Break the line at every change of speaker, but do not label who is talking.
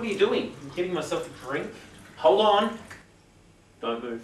What are you doing? I'm giving myself a drink. Hold on. Don't move.